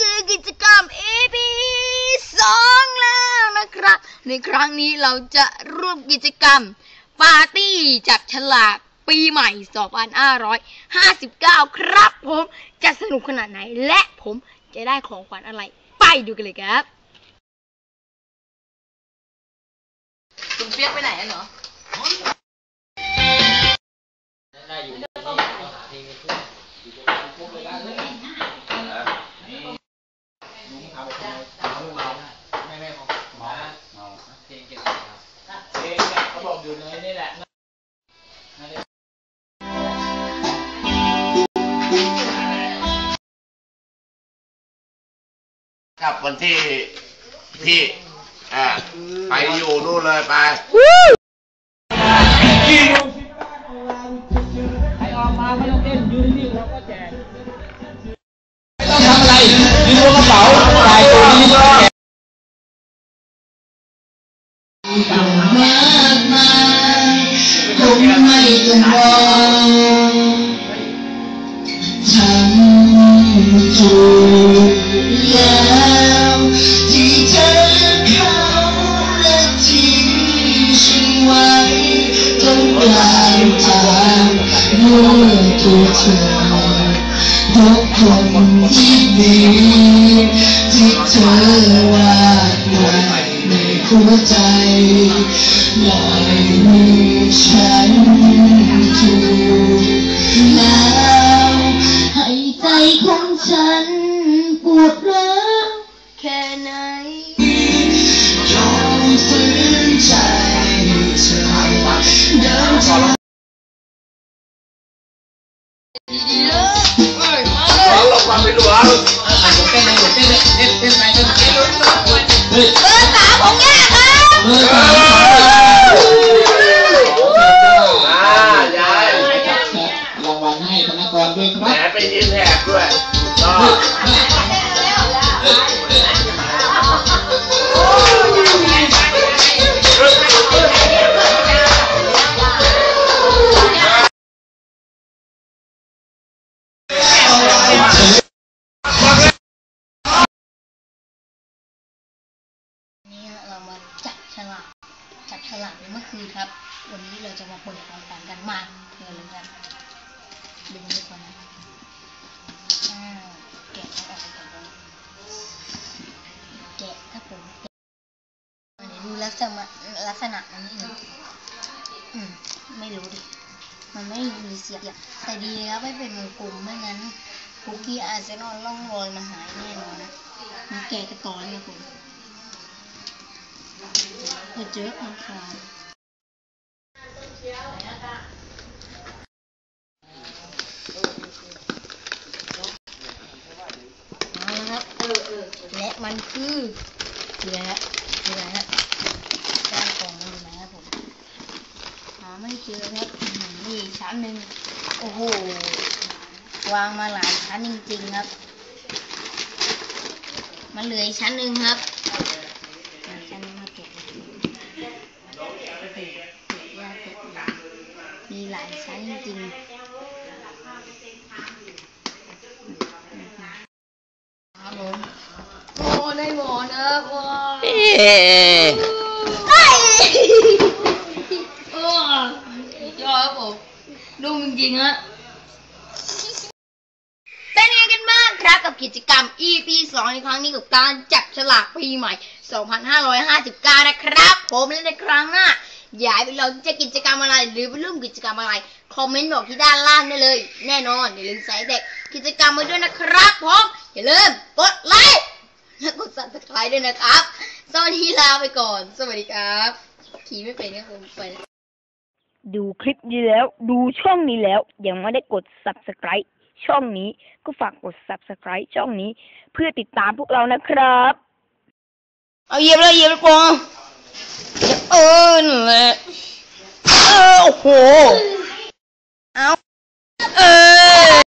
คือกิจกรรม EP สองแล้วนะครับ ในครั้งนี้เราจะร่วมกิจกรรม ปาร์ตี้จับฉลากปีใหม่ 2559 ครับผมจะสนุกขนาดไหนและผมจะได้ของขวัญอะไร ไปดูกันเลยครับลุงเปียกไปไหนอะเนาะได้อยู่ที่นี่ อยู่ในนี่แหละกลับวันที่ที่อ่าไปอยู่นู่นเลยไป ต้องรอทำถูกแล้วที่เธอเขาและทิ้งฉันไว้ตรงกลางทางเมื่อตัวเธอพบคนที่ดี เบอร์สามของแย่ครับ จับฉลากเมื่อคืนครับ วันนี้เราจะมาเปิดของขวัญกันมาเพื่อเลยกันดึงไปก่อนนะแกะแล้วออกไปก่อนแกะครับผมเดี๋ยวดูลักษณะลักษณะอันนี้หนึ่งอืมไม่รู้ดิ มันไม่มีเสียงแต่ดีแล้วไม่เป็นวงกลมไม่งั้นคุกกี้อาร์เซนอลล่องรอยมาหายแน่นอนนะมาแกะกันต่อเลยครับผม เออเจออังคารเอาละครับและมันคือคืออะไรฮะคืออะไรฮะด้านกล่องมันอยู่ไหนครับผมหาไม่เจอครับนี่ชั้นหนึ่งโอ้โหวางมาหลายชั้นจริงๆครับ มันเหลืออีกชั้นหนึ่งครับอีกชั้นหนึงมาเก็บ โอ้โหเก็บยากเก็บยากมีหลายชั้นจริงๆครับผมโอ้ได้ หมอนครับว้าวเฮ้ยโอ้ยอดครับผมดูจริงๆฮะ เป็นยังไงกันบ้างครับกับกิจกรรม EP 2 ในครั้งนี้กับการจับฉลากปีใหม่ 2559 นะครับ ผมและในครั้งหน้า อยากให้เราจะกิจกรรมอะไร หรือไปร่วมกิจกรรมอะไร คอมเมนต์บอกที่ด้านล่างได้เลย แน่นอนอย่าลืมใส่เด็กกิจกรรมมาด้วยนะครับผมอย่าลืมกดไลค์ และกด subscribe ด้วยนะครับ สวัสดีลาไปก่อน สวัสดีครับ ขี่ไม่เป็นนะผมไปแล้วดูคลิปนี้แล้ว ดูช่องนี้แล้ว ยังไม่ได้กด subscribe ช่องนี้ก็ฝากกด subscribe ช่องนี้ เพื่อติดตามพวกเรานะครับ เอาเหยียบเลยเหยียบเลยกองเออนั่นแหละเออโอ้โห เอาเออ